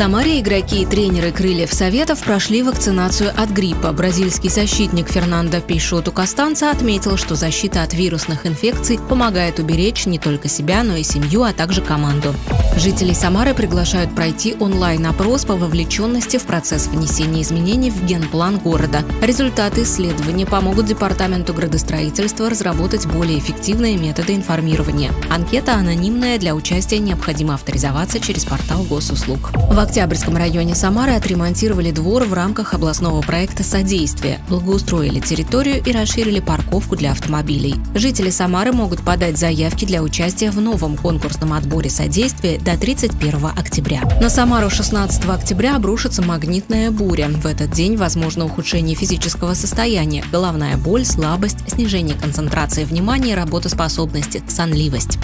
Самаре игроки и тренеры «Крыльев Советов» прошли вакцинацию от гриппа. Бразильский защитник Фернандо Пейшоту Костанца отметил, что защита от вирусных инфекций помогает уберечь не только себя, но и семью, а также команду. Жителей Самары приглашают пройти онлайн-опрос по вовлеченности в процесс внесения изменений в генплан города. Результаты исследования помогут Департаменту градостроительства разработать более эффективные методы информирования. Анкета анонимная, для участия необходимо авторизоваться через портал госуслуг. Октябрьском районе Самары отремонтировали двор в рамках областного проекта «Содействие», благоустроили территорию и расширили парковку для автомобилей. Жители Самары могут подать заявки для участия в новом конкурсном отборе «Содействие» до 31 октября. На Самару 16 октября обрушится магнитная буря. В этот день возможно ухудшение физического состояния, головная боль, слабость, снижение концентрации внимания, работоспособности, сонливость.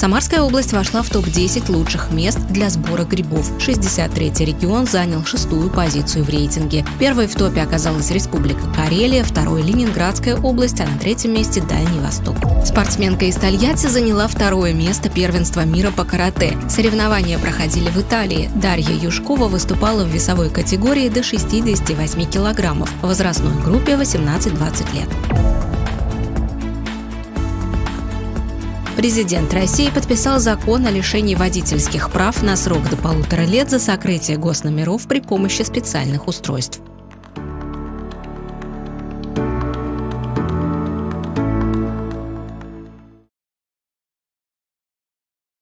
Самарская область вошла в топ-10 лучших мест для сбора грибов. 63-й регион занял шестую позицию в рейтинге. Первой в топе оказалась Республика Карелия, второй – Ленинградская область, а на третьем месте – Дальний Восток. Спортсменка из Тольятти заняла второе место первенства мира по карате. Соревнования проходили в Италии. Дарья Юшкова выступала в весовой категории до 68 килограммов, в возрастной группе 18-20 лет. Президент России подписал закон о лишении водительских прав на срок до полутора лет за сокрытие госномеров при помощи специальных устройств.